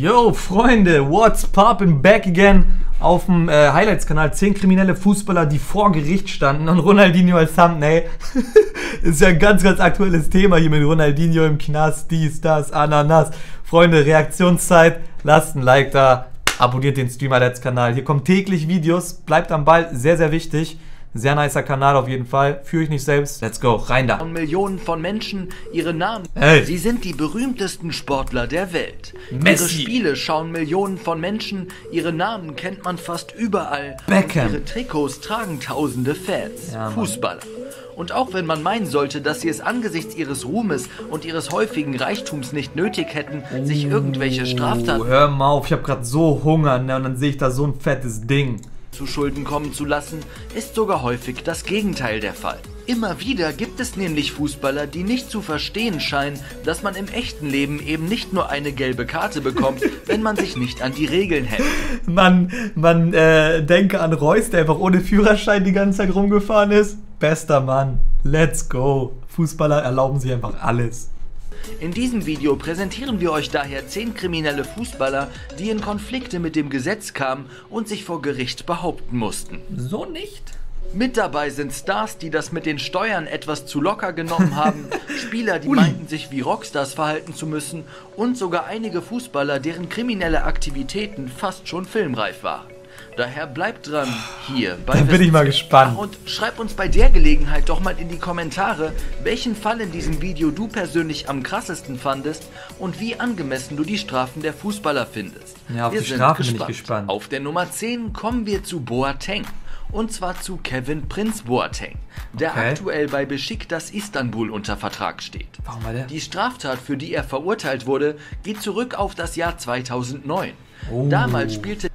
Yo, Freunde, what's poppin' back again auf dem äh, Highlights-Kanal. Zehn kriminelle Fußballer, die vor Gericht standen und Ronaldinho als Thumbnail. ist ja ein ganz, ganz aktuelles Thema hier mit Ronaldinho im Knast, dies, das, Ananas. Freunde, Reaktionszeit, lasst ein Like da, abonniert den Stream Highlights-Kanal. Hier kommen täglich Videos, bleibt am Ball, sehr, sehr wichtig. Sehr nicer Kanal auf jeden Fall. Führe ich nicht selbst. Let's go. Rein da. Und Millionen von Menschen ihre Namen. Hey. Sie sind die berühmtesten Sportler der Welt. Messi. Ihre Spiele schauen Millionen von Menschen. Ihre Namen kennt man fast überall. Beckham. Und ihre Trikots tragen tausende Fans. Ja. Fußballer. Und auch wenn man meinen sollte, dass sie es angesichts ihres Ruhmes und ihres häufigen Reichtums nicht nötig hätten, sich irgendwelche Oh, Straftaten hör mal auf, ich habe gerade so Hunger, ne? Und dann sehe ich da so ein fettes Ding. Zu Schulden kommen zu lassen, ist sogar häufig das Gegenteil der Fall. Immer wieder gibt es nämlich Fußballer, die nicht zu verstehen scheinen, dass man im echten Leben eben nicht nur eine gelbe Karte bekommt, wenn man sich nicht an die Regeln hält. Man, man äh, denke an Reus, der einfach ohne Führerschein die ganze Zeit rumgefahren ist. Bester Mann. Let's go. Fußballer erlauben sich einfach alles. In diesem Video präsentieren wir euch daher 10 kriminelle Fußballer, die in Konflikte mit dem Gesetz kamen und sich vor Gericht behaupten mussten. So nicht? Mit dabei sind Stars, die das mit den Steuern etwas zu locker genommen haben, Spieler, die meinten, sich wie Rockstars verhalten zu müssen und sogar einige Fußballer, deren kriminelle Aktivitäten fast schon filmreif waren. Daher bleibt dran hier bei Da bin ich mal gespannt. Ach, und schreib uns bei der Gelegenheit doch mal in die Kommentare, welchen Fall in diesem Video du persönlich am krassesten fandest und wie angemessen du die Strafen der Fußballer findest. Ja, auf Wir die Strafen bin ich gespannt. Auf der Nummer 10 kommen wir zu Boateng. Und zwar zu Kevin Prinz Boateng, der Okay. aktuell bei Besiktas Istanbul unter Vertrag steht. Warum war der? Die Straftat, für die er verurteilt wurde, geht zurück auf das Jahr 2009. Oh. Damals spielte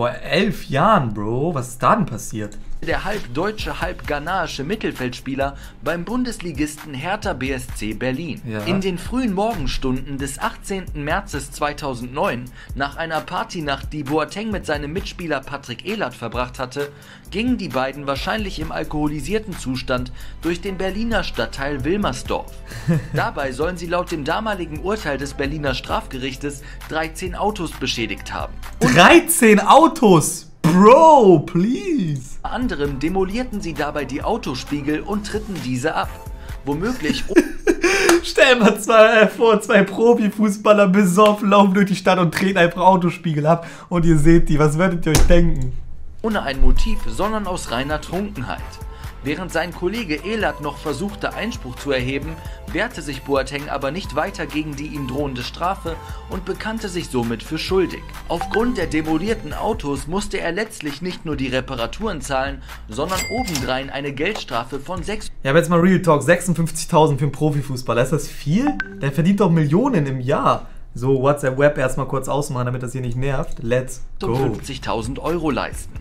Vor elf Jahren, Bro. Was ist da denn passiert? Der halb deutsche, halb ghanaische Mittelfeldspieler beim Bundesligisten Hertha BSC Berlin. Ja. In den frühen Morgenstunden des 18. Märzes 2009, nach einer Partynacht, die Boateng mit seinem Mitspieler Patrick Ehlert verbracht hatte, gingen die beiden wahrscheinlich im alkoholisierten Zustand durch den Berliner Stadtteil Wilmersdorf. Dabei sollen sie laut dem damaligen Urteil des Berliner Strafgerichtes 13 Autos beschädigt haben. 13 Autos! Bro, please! Unter anderem demolierten sie dabei die Autospiegel und tritten diese ab. Womöglich Stell mal zwei, äh, vor, zwei Profifußballer besoffen laufen durch die Stadt und treten einfach Autospiegel ab und ihr seht die. Was werdet ihr euch denken? ohne ein Motiv, sondern aus reiner Trunkenheit. Während sein Kollege Elat noch versuchte, Einspruch zu erheben, wehrte sich Boateng aber nicht weiter gegen die ihm drohende Strafe und bekannte sich somit für schuldig. Aufgrund der demolierten Autos musste er letztlich nicht nur die Reparaturen zahlen, sondern obendrein eine Geldstrafe von 6 Ja, aber jetzt mal Real Talk, 56.000 für einen Profifußballer. Ist das viel? Der verdient doch Millionen im Jahr. So, WhatsApp Web erstmal kurz ausmachen, damit das hier nicht nervt. Let's go. 50.000 Euro leisten.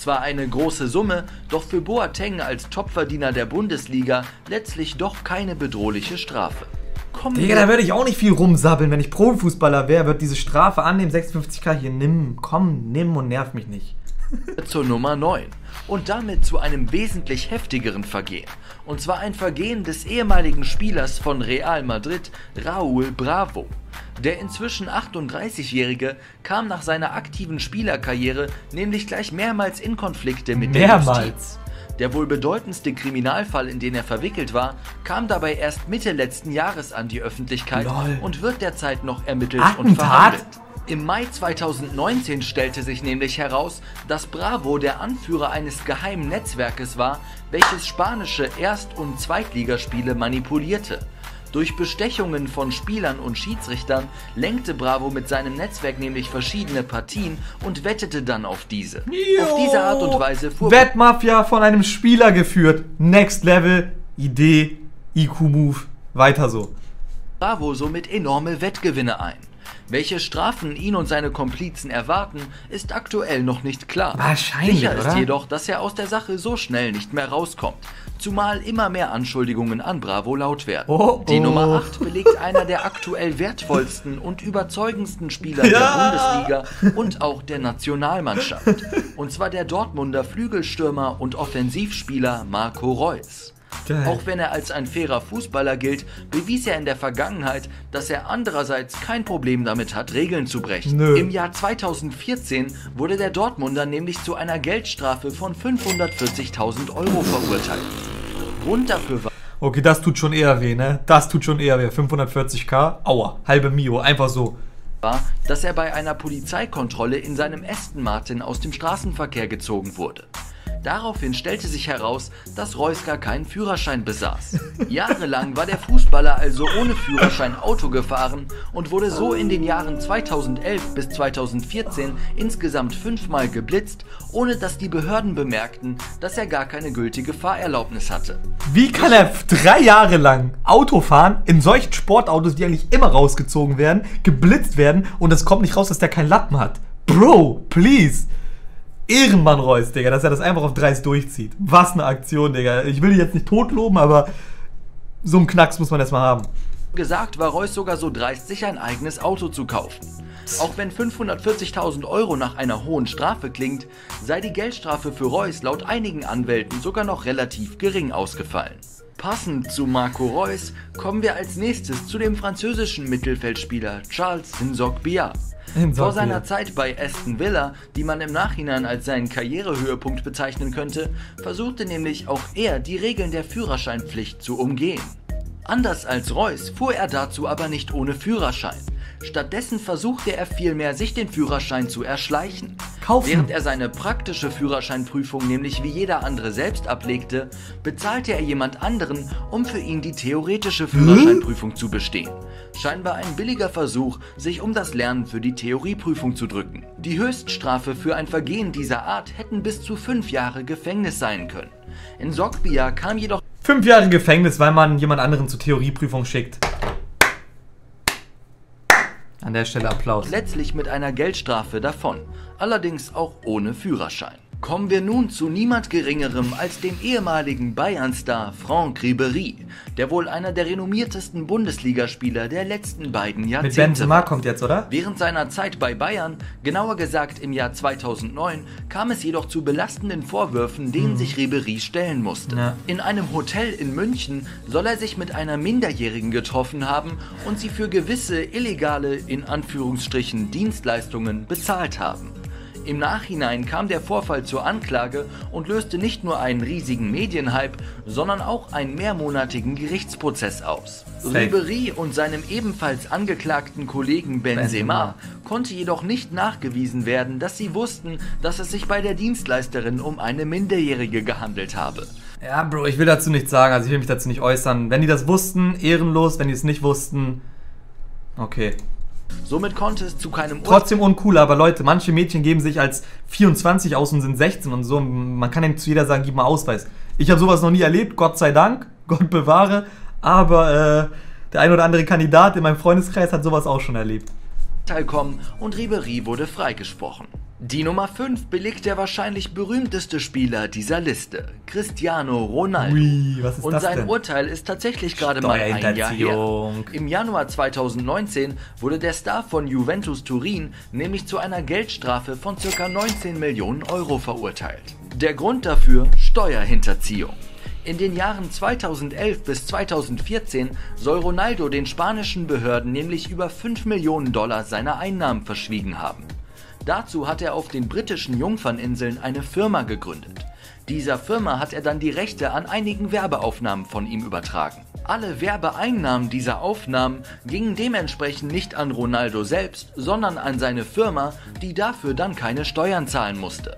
Zwar eine große Summe, doch für Boateng als Topverdiener der Bundesliga letztlich doch keine bedrohliche Strafe. Kommen Digga, da würde ich auch nicht viel rumsabbeln. Wenn ich Profifußballer wäre, würde diese Strafe annehmen. 56k hier, nimm, komm, nimm und nerv mich nicht. Zur Nummer 9 und damit zu einem wesentlich heftigeren Vergehen. Und zwar ein Vergehen des ehemaligen Spielers von Real Madrid, Raúl Bravo. Der inzwischen 38-Jährige kam nach seiner aktiven Spielerkarriere nämlich gleich mehrmals in Konflikte mit der Mehrmals. Justiz. Der wohl bedeutendste Kriminalfall, in den er verwickelt war, kam dabei erst Mitte letzten Jahres an die Öffentlichkeit Lol. und wird derzeit noch ermittelt und Attentat? verhandelt. Im Mai 2019 stellte sich nämlich heraus, dass Bravo der Anführer eines geheimen Netzwerkes war, welches spanische Erst- und Zweitligaspiele manipulierte. Durch Bestechungen von Spielern und Schiedsrichtern lenkte Bravo mit seinem Netzwerk nämlich verschiedene Partien und wettete dann auf diese. Auf diese Art und Weise fuhr Wettmafia von einem Spieler geführt. Next Level, Idee, IQ-Move. Weiter so. Bravo somit enorme Wettgewinne ein. Welche Strafen ihn und seine Komplizen erwarten, ist aktuell noch nicht klar. Wahrscheinlich, Sicher ist oder? jedoch, dass er aus der Sache so schnell nicht mehr rauskommt. Zumal immer mehr Anschuldigungen an Bravo laut werden. Oh, Die oh. Nummer 8 belegt einer der aktuell wertvollsten und überzeugendsten Spieler Ja. der Bundesliga und auch der Nationalmannschaft. Und zwar der Dortmunder Flügelstürmer und Offensivspieler Marco Reus. Geil. Auch wenn er als ein fairer Fußballer gilt, bewies er in der Vergangenheit, dass er andererseits kein Problem damit hat, Regeln zu brechen. Nö. Im Jahr 2014 wurde der Dortmunder nämlich zu einer Geldstrafe von 540.000 Euro verurteilt. Grund dafür war Okay, das tut schon eher weh, ne? Das tut schon eher weh. 540k, aua, halbe Mio, einfach so. war, dass er bei einer Polizeikontrolle in seinem Aston Martin aus dem Straßenverkehr gezogen wurde. Daraufhin stellte sich heraus, dass Reus gar keinen Führerschein besaß. Jahrelang war der Fußballer also ohne Führerschein Auto gefahren und wurde so in den Jahren 2011 bis 2014 insgesamt fünfmal geblitzt, ohne dass die Behörden bemerkten, dass er gar keine gültige Fahrerlaubnis hatte. Wie kann er drei Jahre lang Auto fahren in solchen Sportautos, die eigentlich immer rausgezogen werden, geblitzt werden und es kommt nicht raus, dass der keinen Lappen hat? Bro, please. Ehrenmann Reus, Digga, dass er das einfach auf 30 durchzieht. Was eine Aktion, Digga. Ich will dich jetzt nicht totloben, aber so einen Knacks muss man erstmal haben. Gesagt war Reus sogar so dreist, sich ein eigenes Auto zu kaufen. Auch wenn 540.000 Euro nach einer hohen Strafe klingt, sei die Geldstrafe für Reus laut einigen Anwälten sogar noch relativ gering ausgefallen. Passend zu Marco Reus kommen wir als nächstes zu dem französischen Mittelfeldspieler Charles Hinsok-Biar. Vor seiner. Zeit bei Aston Villa, die man im Nachhinein als seinen Karrierehöhepunkt bezeichnen könnte, versuchte nämlich auch er die Regeln der Führerscheinpflicht zu umgehen. Anders als Reus fuhr er dazu aber nicht ohne Führerschein. Stattdessen versuchte er vielmehr, sich den Führerschein zu erschleichen. Kaufen. Während er seine praktische Führerscheinprüfung nämlich wie jeder andere selbst ablegte, bezahlte er jemand anderen, um für ihn die theoretische Führerscheinprüfung zu bestehen. Scheinbar ein billiger Versuch, sich um das Lernen für die Theorieprüfung zu drücken. Die Höchststrafe für ein Vergehen dieser Art hätten bis zu fünf Jahre Gefängnis sein können. In Sokbia kam jedoch Fünf Jahre Gefängnis, weil man jemand anderen zur Theorieprüfung schickt. An der Stelle Applaus. letztlich mit einer Geldstrafe davon, allerdings auch ohne Führerschein. Kommen wir nun zu niemand Geringerem als dem ehemaligen Bayern-Star Franck Ribéry, der wohl einer der renommiertesten Bundesligaspieler der letzten beiden Mit Jahrzehnte Benzema war. kommt jetzt, oder? Während seiner Zeit bei Bayern, genauer gesagt im Jahr 2009, kam es jedoch zu belastenden Vorwürfen, denen sich Ribéry stellen musste. Ja. In einem Hotel in München soll er sich mit einer Minderjährigen getroffen haben und sie für gewisse illegale, in Anführungsstrichen, Dienstleistungen bezahlt haben. Im Nachhinein kam der Vorfall zur Anklage und löste nicht nur einen riesigen Medienhype, sondern auch einen mehrmonatigen Gerichtsprozess aus. Safe. Ribéry und seinem ebenfalls angeklagten Kollegen Benzema, Benzema. konnte jedoch nicht nachgewiesen werden, dass sie wussten, dass es sich bei der Dienstleisterin um eine Minderjährige gehandelt habe. Ja, Bro, ich will dazu nichts sagen, also ich will mich dazu nicht äußern. Wenn die das wussten, ehrenlos, wenn die es nicht wussten, okay. Somit konnte es zu keinem Urteil Trotzdem uncool, aber Leute, manche Mädchen geben sich als 24 aus und sind 16 und so. Man kann ja nicht zu jeder sagen, gib mal Ausweis. Ich habe sowas noch nie erlebt, Gott sei Dank, Gott bewahre. Aber äh, der ein oder andere Kandidat in meinem Freundeskreis hat sowas auch schon erlebt. kommen und Ribéry wurde freigesprochen. Die Nummer 5 belegt der wahrscheinlich berühmteste Spieler dieser Liste, Cristiano Ronaldo. Ui, was ist und das sein denn? Urteil ist tatsächlich gerade mal ein Jahr her. Im Januar 2019 wurde der Star von Juventus Turin nämlich zu einer Geldstrafe von ca. 19 Millionen Euro verurteilt. Der Grund dafür Steuerhinterziehung. In den Jahren 2011 bis 2014 soll Ronaldo den spanischen Behörden nämlich über 5 Millionen Dollar seiner Einnahmen verschwiegen haben. Dazu hat er auf den britischen Jungferninseln eine Firma gegründet. Dieser Firma hat er dann die Rechte an einigen Werbeaufnahmen von ihm übertragen. Alle Werbeeinnahmen dieser Aufnahmen gingen dementsprechend nicht an Ronaldo selbst, sondern an seine Firma, die dafür dann keine Steuern zahlen musste.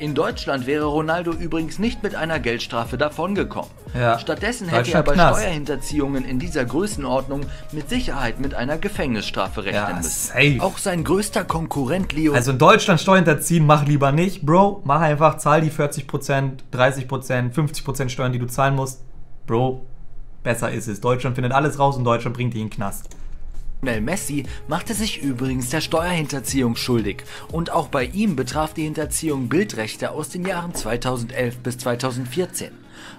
In Deutschland wäre Ronaldo übrigens nicht mit einer Geldstrafe davongekommen. Ja. Stattdessen hätte er bei Knast. Steuerhinterziehungen in dieser Größenordnung mit Sicherheit mit einer Gefängnisstrafe rechnen Ja, müssen. safe. Auch sein größter Konkurrent Leo Also in Deutschland Steuern hinterziehen, mach lieber nicht. Bro, mach einfach, zahl die 40%, 30%, 50% Steuern, die du zahlen musst. Bro, besser ist es. Deutschland findet alles raus und Deutschland bringt dich in den Knast. Lionel Messi machte sich übrigens der Steuerhinterziehung schuldig und auch bei ihm betraf die Hinterziehung Bildrechte aus den Jahren 2011 bis 2014.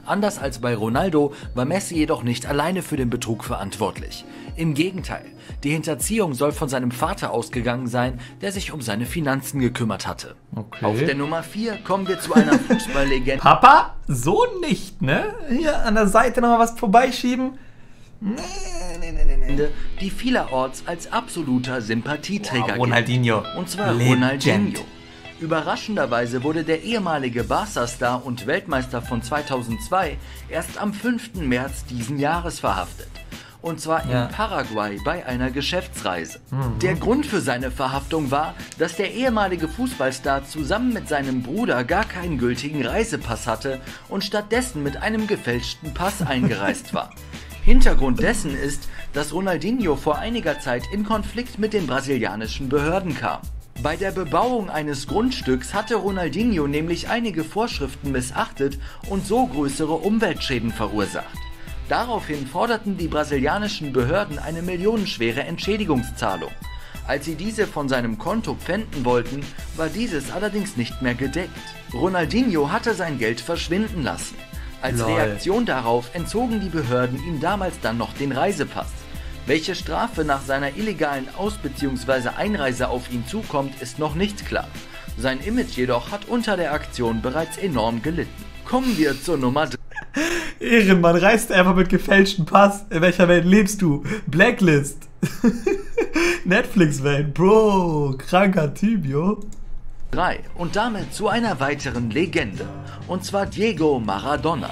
Anders als bei Ronaldo war Messi jedoch nicht alleine für den Betrug verantwortlich. Im Gegenteil, die Hinterziehung soll von seinem Vater ausgegangen sein, der sich um seine Finanzen gekümmert hatte. Okay. Auf der Nummer 4 kommen wir zu einer Fußballlegende. Papa, so nicht, ne? Hier an der Seite nochmal was vorbeischieben. Nee, die vielerorts als absoluter Sympathieträger Wow, gilt. Ronaldinho. Und zwar Legend. Ronaldinho. Überraschenderweise wurde der ehemalige Barca-Star und Weltmeister von 2002 erst am 5. März diesen Jahres verhaftet. Und zwar Ja. in Paraguay bei einer Geschäftsreise. Der Grund für seine Verhaftung war, dass der ehemalige Fußballstar zusammen mit seinem Bruder gar keinen gültigen Reisepass hatte und stattdessen mit einem gefälschten Pass eingereist war. Hintergrund dessen ist, dass Ronaldinho vor einiger Zeit in Konflikt mit den brasilianischen Behörden kam. Bei der Bebauung eines Grundstücks hatte Ronaldinho nämlich einige Vorschriften missachtet und so größere Umweltschäden verursacht. Daraufhin forderten die brasilianischen Behörden eine millionenschwere Entschädigungszahlung. Als sie diese von seinem Konto pfänden wollten, war dieses allerdings nicht mehr gedeckt. Ronaldinho hatte sein Geld verschwinden lassen. Als Lol. Reaktion darauf entzogen die Behörden ihm damals dann noch den Reisepass. Welche Strafe nach seiner illegalen Aus- bzw. Einreise auf ihn zukommt, ist noch nicht klar. Sein Image jedoch hat unter der Aktion bereits enorm gelitten. Kommen wir zur Nummer 3. Ehrenmann, reist einfach mit gefälschtem Pass. In welcher Welt lebst du? Blacklist. Netflix-Welt. Bro, kranker Typ, jo. 3 und damit zu einer weiteren Legende. Und zwar Diego Maradona.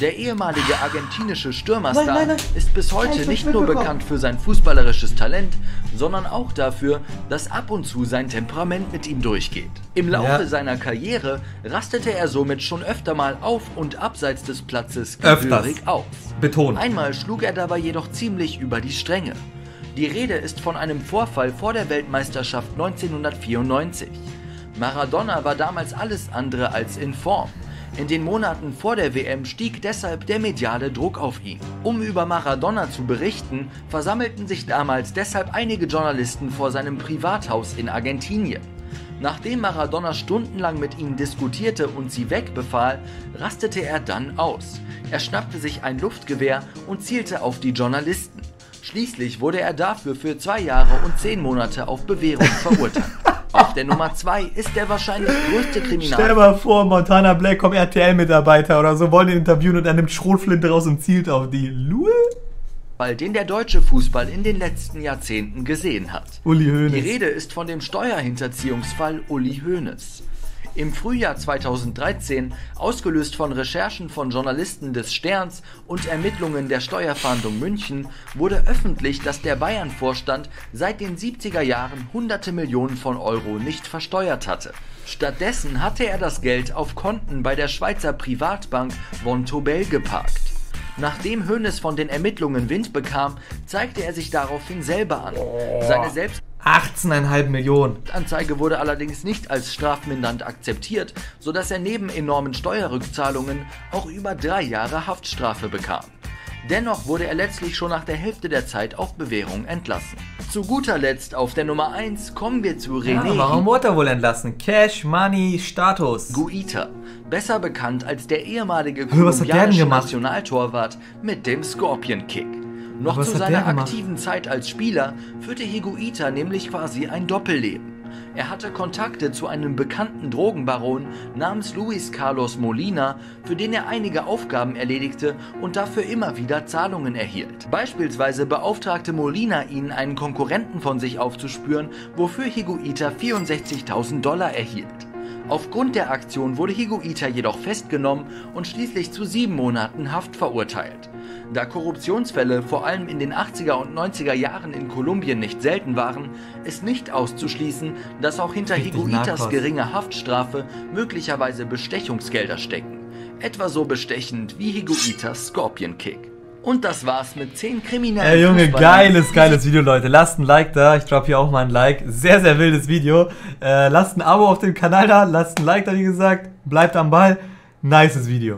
Der ehemalige argentinische Stürmerstar Nein, nein, nein. ist bis heute nicht ich nur bekannt für sein fußballerisches Talent, sondern auch dafür, dass ab und zu sein Temperament mit ihm durchgeht. Im Laufe Ja. seiner Karriere rastete er somit schon öfter mal auf und abseits des Platzes gehörig aus. Betont. Einmal schlug er dabei jedoch ziemlich über die Stränge. Die Rede ist von einem Vorfall vor der Weltmeisterschaft 1994. Maradona war damals alles andere als in Form. In den Monaten vor der WM stieg deshalb der mediale Druck auf ihn. Um über Maradona zu berichten, versammelten sich damals deshalb einige Journalisten vor seinem Privathaus in Argentinien. Nachdem Maradona stundenlang mit ihnen diskutierte und sie wegbefahl, rastete er dann aus. Er schnappte sich ein Luftgewehr und zielte auf die Journalisten. Schließlich wurde er dafür für zwei Jahre und zehn Monate auf Bewährung verurteilt. Der Nummer zwei ist der wahrscheinlich größte Stell dir Kriminal mal vor, Montana Black kommt RTL-Mitarbeiter oder so, wollen ihn interviewen und er nimmt Schrotflinte raus und zielt auf die. Lue? Fall, den der deutsche Fußball in den letzten Jahrzehnten gesehen hat. Uli Die Hoeneß. Rede ist von dem Steuerhinterziehungsfall Uli Hoeneß. Im Frühjahr 2013, ausgelöst von Recherchen von Journalisten des Sterns und Ermittlungen der Steuerfahndung München, wurde öffentlich, dass der Bayern-Vorstand seit den 70er Jahren hunderte Millionen von Euro nicht versteuert hatte. Stattdessen hatte er das Geld auf Konten bei der Schweizer Privatbank Vontobel geparkt. Nachdem Hoeneß von den Ermittlungen Wind bekam, zeigte er sich daraufhin selber an. Seine Selbst 18,5 Millionen. Anzeige wurde allerdings nicht als strafmindernd akzeptiert, sodass er neben enormen Steuerrückzahlungen auch über drei Jahre Haftstrafe bekam. Dennoch wurde er letztlich schon nach der Hälfte der Zeit auf Bewährung entlassen. Zu guter Letzt auf der Nummer 1 kommen wir zu Ja, René warum wurde er wohl entlassen? Cash, Money, Status. Guita, besser bekannt als der ehemalige kolumbianische? Nationaltorwart mit dem Scorpion Kick. Noch Aber was zu seiner aktiven Zeit als Spieler führte Higuita nämlich quasi ein Doppelleben. Er hatte Kontakte zu einem bekannten Drogenbaron namens Luis Carlos Molina, für den er einige Aufgaben erledigte und dafür immer wieder Zahlungen erhielt. Beispielsweise beauftragte Molina ihn, einen Konkurrenten von sich aufzuspüren, wofür Higuita 64.000 Dollar erhielt. Aufgrund der Aktion wurde Higuita jedoch festgenommen und schließlich zu sieben Monaten Haft verurteilt. Da Korruptionsfälle vor allem in den 80er und 90er Jahren in Kolumbien nicht selten waren, ist nicht auszuschließen, dass auch hinter Higuitas Narcos. geringe Haftstrafe möglicherweise Bestechungsgelder stecken. Etwa so bestechend wie Higuitas Scorpion Kick. Und das war's mit 10 kriminellen Ey Junge, geiles, geiles Video, Leute. Lasst ein Like da. Ich drop hier auch mal ein Like. Sehr, sehr wildes Video. Äh, lasst ein Abo auf dem Kanal da. Lasst ein Like da, wie gesagt. Bleibt am Ball. Nices Video.